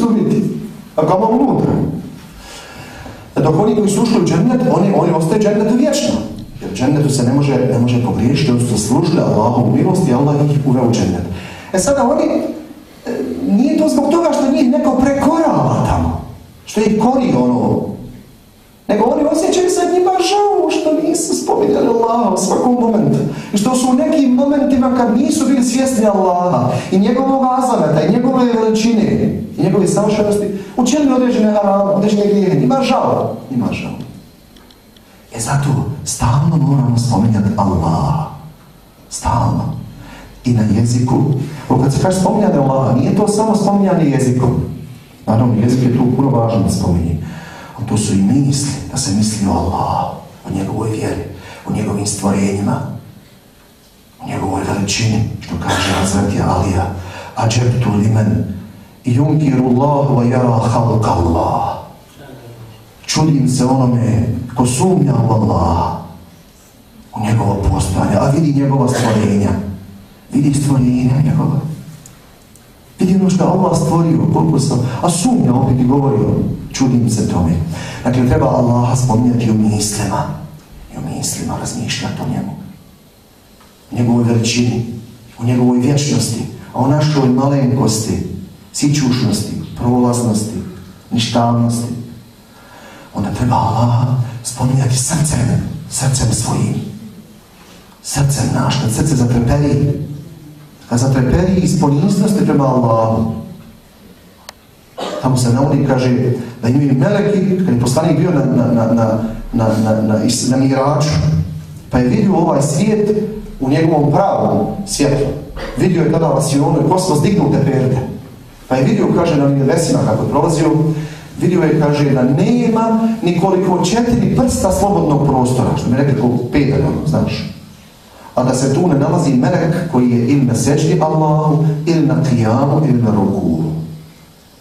izumiti. A kamo unutra. Dok oni koji su ušli u džennet, oni, oni ostaje džennetu vječno. Jer džennetu se ne može, ne može pogriješiti, oni su zaslužili Allahovu milost i Allah ih uveo u džennet. E sada oni, e, nije to zbog toga što njih neko prekorava tamo, što ih kori ono, nego oni osjećaju se njima žao što nisu spominjali Allaha u svakom momentu. I što su u nekim momentima kad nisu bili svjesni Allaha i njegovog azameta i veličine i njegove savršenosti učinili određene harame, određene grijehe. Njima žao. Njima žao. E zato stalno moramo spominjati Allaha. Stalno. I na jeziku. O kad se kaže spominjati Allaha, nije to samo spominjanje jezikom. Naravno, jezik je tu puno važno da spominje to su i misli, da se misli o Allahu, o njegovoj vjeri, o njegovim stvorenjima, o njegovoj veličini, što kaže Hazreti Alija, ađebtu limen, junkiru Allah wa jara halka Allah. Čudim se onome ko sumnja u Allah, u njegovo postojanje, a vidi njegova stvorenja, vidi stvorenja njegova. Vidi ono što Allah stvorio, koliko sam, a sumnja opet i govorio, čudim se tome. Dakle, treba Allaha spominjati u mislima, i u mislima razmišljati o njemu. U njegovoj veličini, u njegovoj vječnosti, a o našoj malenkosti, sićušnosti, prolaznosti, ništavnosti. Onda treba Allaha spominjati srcem, srcem svojim. Srcem naš, srce zatreperi, a zatreperi iz poniznosti prema Allahu. Tamo se navodi, kaže, da imaju meleki, kad je poslanik bio na, na, na, na, na, na, na, na miraču, pa je vidio ovaj svijet u njegovom pravom svijetu. Vidio je tada vasionu i kosmos dignute perde. Pa je vidio, kaže, na nebesima kako je prolazio, vidio je, kaže, da nema nikoliko četiri prsta slobodnog prostora, što mi rekli koliko pedalja, ono, znaš a da se tu ne nalazi melek koji je ili na seždi Allahu, ili na qiyamu, ili na ruku.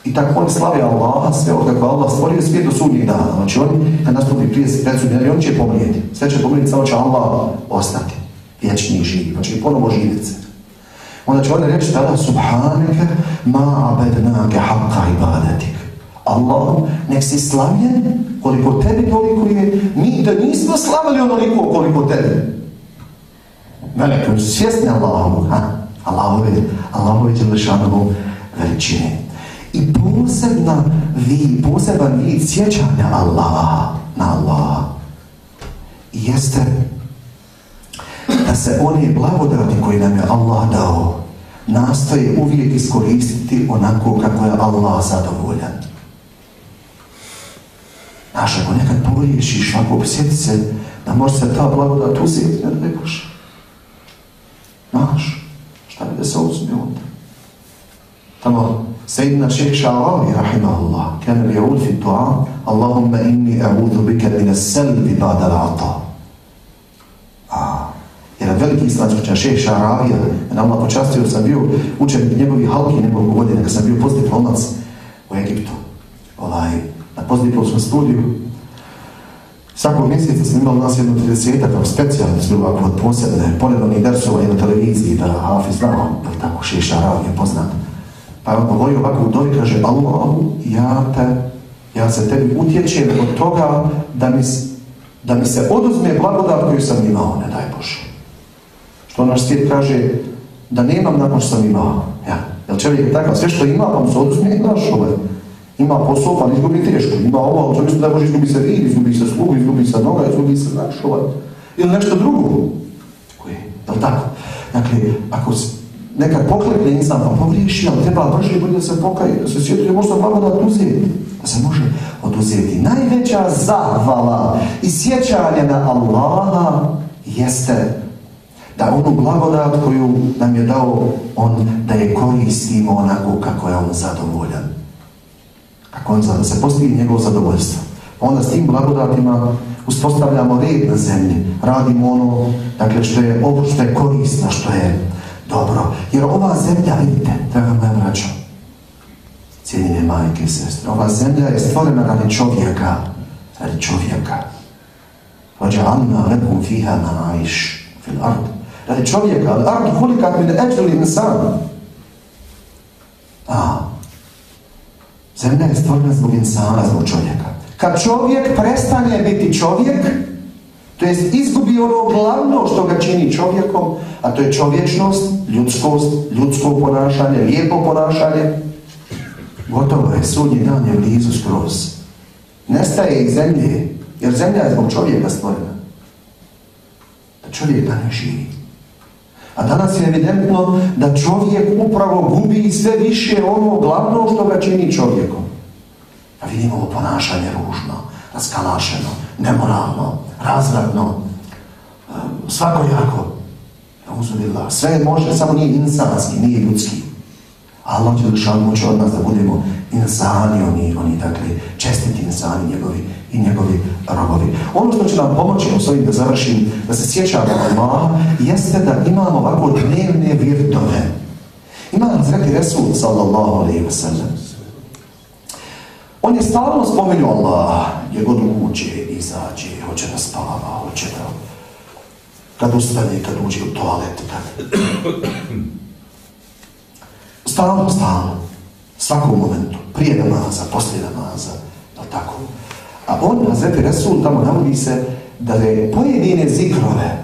I tako oni slave Allaha sve od kako Allah stvorio svijet do sudnjeg dana. Znači oni, kad nastupi prije predsudnje, oni će pomrijeti. Sve će pomrijeti, samo će Allah ostati. Vječni živi. Će ponovo živjeti se. Onda će oni reći tada, subhaneke ma abednake haqqa ibadatik. Allah, nek si slavljen koliko tebi toliko je. Mi da nismo slavili onoliko koliko tebi. Su svjesni Allahovu, ha? Allahove, Allahove Đelešanovu veličine. I posebna vi, poseban vid sjećanja Allaha na Allaha jeste da se one blagodati koje nam je Allah dao nastoje uvijek iskoristiti onako kako je Allah zadovoljan. Znaš, ako nekad pogriješiš, ako sjeti se da može se ta blagodat uzeti, ne da Znaš, šta bi da se uzme onda? Tamo, Sejidina šeik Ša'aravi, rahimahullah, kan li jaud fi tu'a, Allahumma inni a'udhu bika min as-salbi ba'da al-'ata. Veliki islamski učenjak, šeik Ša'aravi, na Allah počastio sam bio učenik njegovi halki nekoliko godina, kad sam bio postdiplomac u Egiptu. Ovaj, na postdiplomskom studiju, Svakog mjeseca sam imao nas jedno 30 kao specijalno su ovako od posebne, poredovnih dersova i na televiziji, da Hafiz znao, da tako Šeša Rav je poznat. Pa on govori ovako u dovi, kaže, Allahu, ja te, ja se tebi utječem od toga da mi, da mi se oduzme blagodat koju sam imao, ne daj Bože. Što naš svijet kaže, da nemam nakon što sam imao. Ja. Jel čovjek je takav, sve što ima, pa mu se oduzme i naš ovaj. Ima posao, pa teško. Ima ovo, ali čovjek da može izgubi se vid, izgubi se slugu, izgubi se noga, izgubi se, znaš, ovaj. Ili nešto drugo. Koje, je tako? Dakle, ako nekad poklepne insan, pa pogriješi, ali treba brže bolje da se pokaje, da se sjeti, možda blagodat uzeti. Da se može oduzeti. Najveća zahvala i sjećanje na Allaha jeste da onu blagodat koju nam je dao on, da je koristimo onako kako je on zadovoljan. Kako on zadovoljan, se postigi njegovo zadovoljstvo. Onda s tim blagodatima uspostavljamo red na zemlji, radimo ono, dakle, što je ovo što je korisno, što je dobro. Jer ova zemlja, vidite, draga moja braća, cijeljene majke i sestre, ova zemlja je stvorena radi čovjeka, radi čovjeka. Vađa'alna lepom fiha ma'aiš fil ard da je čovjek, ali ardu mi min eđeli insan. A, zemlja je stvorena zbog insana, zbog čovjeka. Kad čovjek prestane biti čovjek, to jest izgubi ono glavno što ga čini čovjekom, a to je čovječnost, ljudskost, ljudsko ponašanje, lijepo ponašanje. Gotovo je, sudnji dan je blizu skroz. Nestaje iz zemlje, jer zemlja je zbog čovjeka stvorena. Da čovjek da ne živi. A danas je evidentno da čovjek upravo gubi sve više ono glavno što ga čini čovjekom. A vidimo ovo ponašanje ružno, raskalašeno, nemoralno, razvratno, e, svakojako. Uzubila. Sve može, samo nije insanski, nije ljudski. Allah će od nas da budemo insani, oni, oni dakle, čestiti insani njegovi i njegovi robovi. Ono što će nam pomoći, s ovim da završim, da se sjećamo Allaha, jeste da imamo ovako dnevne virtove. Ima nam zreti Resul, sallallahu alaihi wa sallam. On je stalno spomenuo Allah, gdje god uđe, izađe, hoće da spava, hoće da kad ustane, kad uđe u toalet, kad... Stalno, stalno. Svakom momentu. Prije namaza, poslije namaza. tako? A on, Hazreti Resul, tamo navodi se da je pojedine zikrove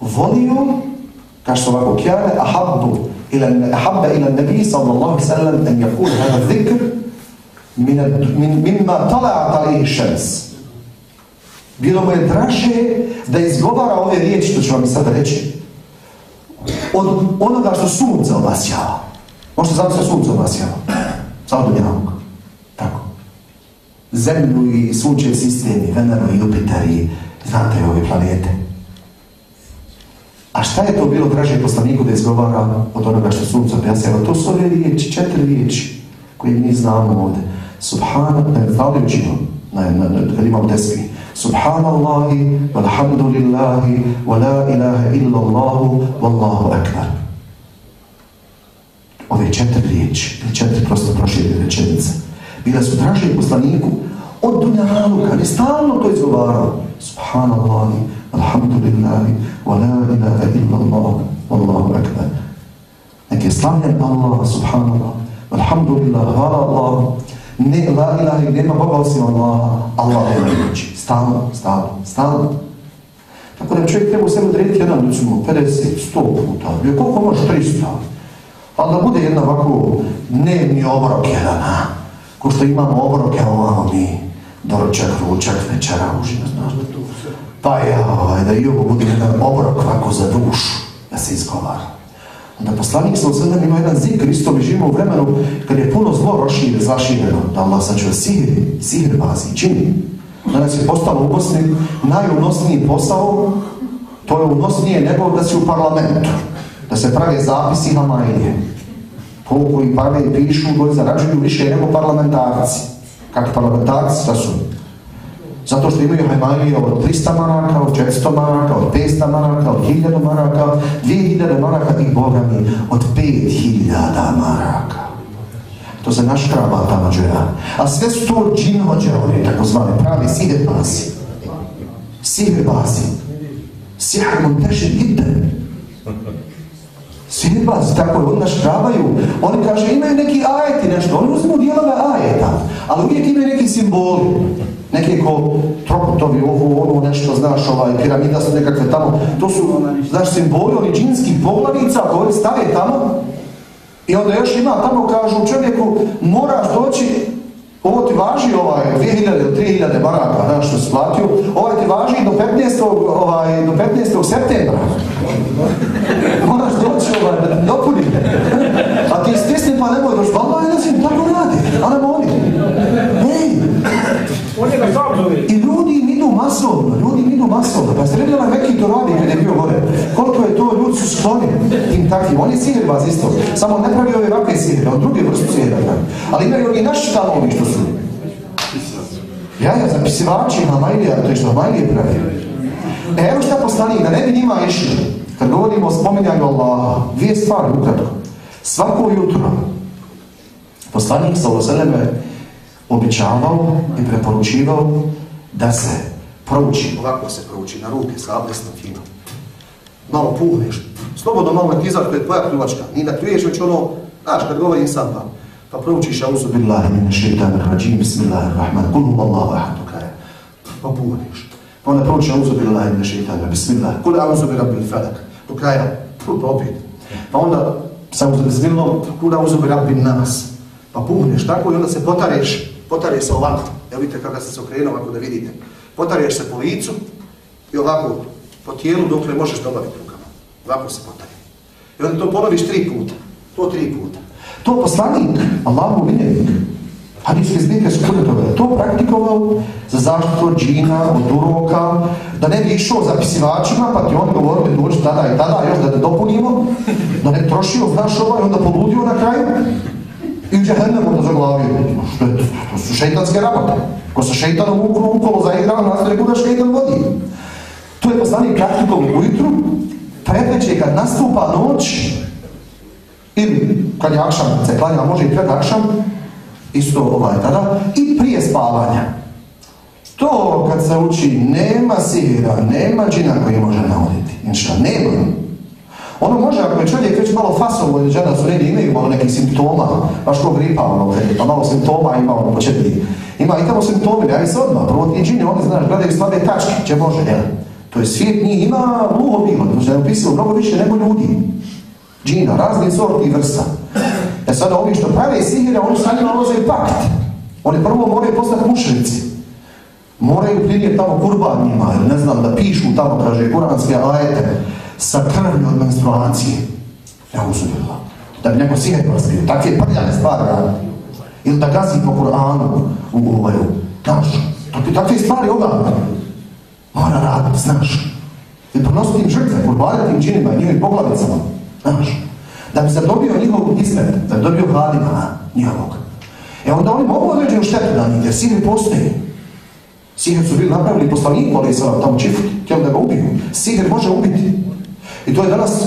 volio, kaže se ovako, kjane ahabbu ila, ahabba ila nabi sallallahu sallam an yakul hada zikr min, min, mimma tala'at alihi šems. Bilo mu je draže da izgovara ove riječi, što ću vam sada reći, od onoga što sunce obasjava. Možete zamisliti sunce obasjava. Samo do Tako. Zemlju i sunčev sistem, i Veneru i Jupiter i znate ove planete. A šta je to bilo draže poslaniku da izgovara od onoga što sunce obasjava? To su ove riječi, četiri riječi koje mi znamo ovdje. Ne zavajući na, na, na, kad imamo tesvi. Subhanallahi, walhamdulillahi, wa la ilaha illallahu, wallahu akbar. Ove četiri riječi, četiri prosto proširne rečenice, bile su draže poslaniku od dunjaluka, ne stalno to izgovarao. Subhanallahi, alhamdulillahi, wa la ilaha illallah, wallahu akbar. Nek slavljen Allah, subhanallah, alhamdulillah, hvala Allah, ne, la ilaha nema Boga osim Allaha, Allah je najveći. Stalno, stalno, stalno. Tako da čovjek treba u sebi odrediti jedan, recimo, 50, 100 puta, koliko može 300. Ali da bude jedna ovako dnevni obrok jedan, a? Ko što imamo obroke, ovamo mi, doručak, ručak, večera, užina, znaš. Pa ja, ovaj, da i ovo bude jedan obrok ovako za dušu, da se izgovara. Onda poslanik sa osvrnem ima jedan zikr, isto mi živimo u vremenu kad je puno zlo rošire, zašireno, da Allah sačuva sihr, sihr bazi, čini. Danas je postalo u Bosni najunosniji posao, to je unosnije nego da si u parlamentu, da se prave zapisi na majlje. Koliko i parve pišu, koji zarađuju više nego parlamentarci. Kako parlamentarci, šta su? Zato što imaju hajmalije od 300 maraka, od 400 maraka, od 500 maraka, od 1000 maraka, 2000 maraka i Boga mi od 5000 maraka. To se naš kraba tamo džera. A sve su to džinhođe, oni takozvane pravi sihirbasi. Sihirbasi. Sihr muntešir idem. Sihirbasi, tako je, oni nas škrabaju. Oni kaže, imaju neki ajeti nešto, oni uzmu dijelove ajeta, ali uvijek imaju neki simboli. Neke ko tropotovi, ovo, ono, nešto, znaš, ovaj, piramida su nekakve tamo, to su, znaš, simboli, oni džinskih poglavica koji stave tamo i onda još ima tamo, kažu čovjeku, moraš doći, ovo ti važi ovaj 2000 ili 3000 maraka, znaš što si platio, ovaj ti važi do 15. Ovaj, do 15. septembra. Moraš doći ovaj, dopuni. A ti stisni pa nemoj doći, pa je da si tako radi, a ne oni. Ej, i ljudi im idu masovno, ljudi idu masovno. Pa ste vidjeli neki to radi kad je bio gore. Koliko je to, ljudi su skloni tim takvim. On je sihirbaz isto. Samo ne pravi ove ovakve sihire, on druge vrstu. Ali imaju i naši talovi što su. Ja, ja, zapisivači Hamajlija, to je što Hamajlije pravi. E, evo šta poslanik, da ne bi njima išli. Kad govorimo o spominjanju Allaha, dvije stvari ukratko. Svako jutro poslanik sa Ozeleme običavao i preporučivao da se prouči, ovako se prouči, na ruke, sa abdestom fino. Malo puhneš, slobodno malo ne tizaš pred tvoja pljuvačka, ni na pljuješ već ono, znaš, kad govorim sam pa, Pa proučiš auzu billahi mine šeitanir rajim, bismillahirrahman, kul hu Allahu ahad, do kraja. Pa puniš. Pa onda proučiš auzu billahi mine šeitanir, bismillah, kul auzu bi rabbil falak, do kraja. Pa opet. Pa onda sa bismillahom, kul auzu bi rabbin nas. Pa puhneš tako i onda se potareš, potareš se ovako. Evo vidite kako se okrenuo ovako da vidite. Potareš se po licu i ovako po tijelu dokle možeš dobaviti rukama. Ovako se potari. I onda to ponoviš tri puta. To tri puta. To poslanik, Allahu miljenik, hadijske zbirke su toga, to praktikovao za zaštitu od džina, od uroka, da ne bi išao zapisivačima, pa ti on govorili dođi tada i tada, još da te dopunimo, da ne trošio, znaš ovaj, onda poludio na kraju i u džehennemu da zaglavio. Što je to? Su šeitanske rabote. Ko se šeitanom ukolo, ukolo zaigrava, nastaje kuda šeitan vodi. To je poslanik praktikom ujutru, predveće kad nastupa noć, ili kad je akšan, kad se klanja, može i pred akšan, isto ovaj tada, i prije spavanja. To kad se uči, nema sihira, nema džina koji može navoditi. Inša, nema. Ono može, ako je čovjek već malo fasovo ili žena su imaju malo nekih simptoma, baš ko gripa, ono, pa malo simptoma ima ono početni. Ima i tamo simptomi, ja i se odmah, prvo ti džini, oni znaš, gledaju slabe tačke, će može, jel? To je svijet njih ima luho bilo, to je opisao mnogo više nego ljudi. Džina, raznih sorti i vrsta. E sada ovi što prave sihire, oni sa njima ulaze pakt. Oni prvo moraju postati mušnici. Moraju prinijeti tamo kurban njima, ili ne znam, da pišu tamo, kaže, kuranske ajete sa krvnju od menstruacije. Ja uzubila. Da bi neko sihir razbio. Takve prljane stvari radi. Ili da gazi po Kur'anu u. Znaš, takve stvari ogavne. Mora raditi, znaš. I pronositi im žrtve, kurbaniti im činima, njihovim poglavicama. Znaš. Da bi se dobio njihov izgled, da bi dobio hladima njihovog. E onda oni mogu određenu štetu da njih, jer sihir postoji. Sihir su bili napravili poslanik, ali sam tamo čifr, htjeli da ga ubiju. Sihir može ubiti. I to je danas,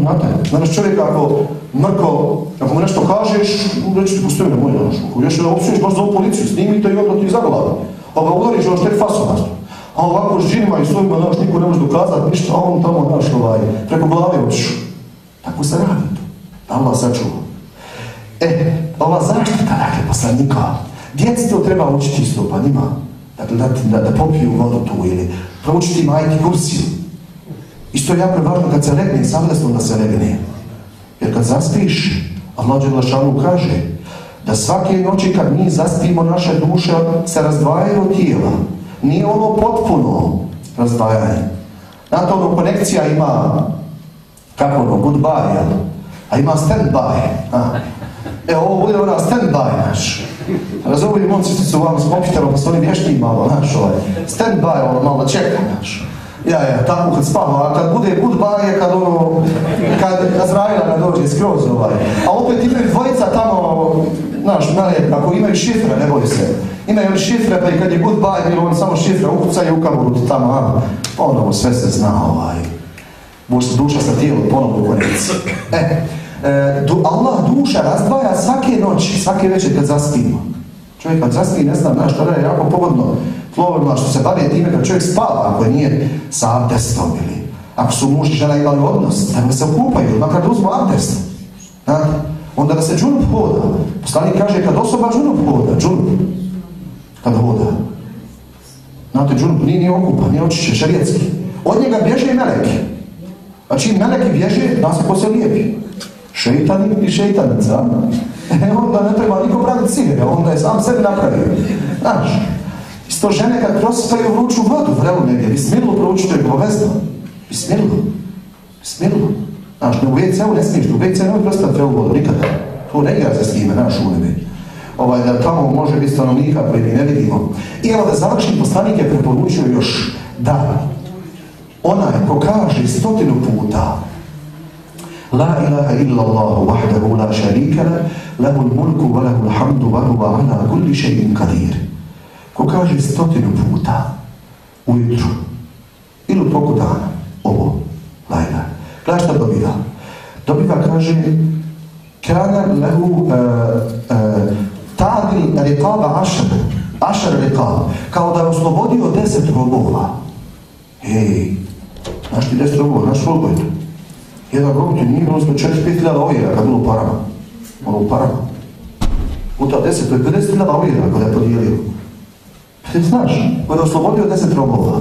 znate, danas čovjek ako mrko, ako mu nešto kažeš, reći ti postoji na moj danas. Ako još da opsuješ za ovu policiju, snimite i onda ti zaglavi. A ga udariš, on štek fasonastu. A ovako s džinima i svojima, znaš, niko ne može dokazati ništa, a on tamo, znaš, ovaj, preko glave otišu. Tako se radi to. Allah sačuva. E, ova zaštita, dakle, poslanika, to treba učiti isto, pa njima, dakle, da, da, da popiju vodu tu ili proučiti majke kursiju. Isto je jako važno kad se legne, savjesno da se legne. Jer kad zaspiš, Allah Đelešanu kaže da svake noći kad mi zaspimo, naše duše se razdvajaju od tijela. Nije ono potpuno razdvajanje. Znate, ono konekcija ima kako ono, goodbye, jel? A ima stand-by. E, ovo bude ona stand-by, znaš. Razumiju što su vam s kompiterom, pa su oni vješti malo, znaš, ovaj. Stand-by, ono, malo čeka, znaš. Ja, ja, tako kad spava, a kad bude goodbye je kad ono, kad Azraila ne dođe skroz ovaj. A opet imaju dvojica tamo, znaš, mele, ako imaju šifre, ne boj se. Imaju oni šifre, pa i kad je goodbye, bilo on samo šifre, ukucaju u kameru tamo, a, ponovo sve se zna, ovaj. Možda duša sa tijelom ponovo u konekciji. E, e, du, Allah duša razdvaja svake noći, svake večer kad zaspimo. Čovjek kad zaspi, ne znam, znaš, tada je jako pogodno plovorima što se bave time kad čovjek spava, ako nije sa abdestom ili ako su muž i žena imali odnos, da se okupaju, makar da uzmu abdest. Onda da se džunup hoda. Poslanik kaže kad osoba džunup hoda, džunup, kada hoda. Znate, džunup nije, nije okupan, nije očišćen, šarijetski. Od njega bježe i meleki. A čim meleki bježe, nas ko se lijepi. Šeitani i šeitanica. E onda ne treba niko praviti sihir, onda je sam sebi napravio. Znaš, isto žene kad prospaju vruću vodu, vrelu negdje, bismilu proučite je obavezno. Bismilu. Bismilu. Znaš, ne u WC-u ne smiješ, u WC nemoj prospati vrelu vodu, nikada. To ne igra se s time, naš ulebi. Ovaj, da tamo može biti stanovnika koji mi ne vidimo. I evo da završim, poslanik je preporučio još da onaj ko kaže stotinu puta La ilaha illa Allahu wahdahu la sharika la lahu mulku wa lahu alhamdu wa huwa ala kulli shay'in qadir. Ko kaže stotinu puta ujutru ili u toku dana ovo la ilaha. Gledaj šta dobiva. Dobiva, kaže, kana lahu uh, uh, tadil riqaba ašar, ašar riqab, kao da je oslobodio deset robova. Hej, znaš ti deset robova, znaš koliko je to? Jedan rob ti nije bilo četiri, pet hiljada ovjera kad bilo parama. Ono u parama. Puta 10, to je 50.000 ovira kada je podijelio. Znaš, kada je oslobodio 10 robova.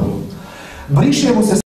Brišemo se